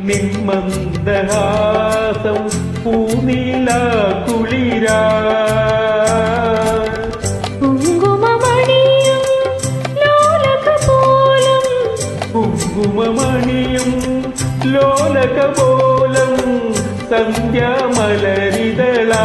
നിന്മന്ദഹാസം പൂനീല കുളിരാ. കുങ്കുമമണിയും ലോലകപോലം സന്ധ്യാമലരിതളാ.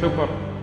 seu papel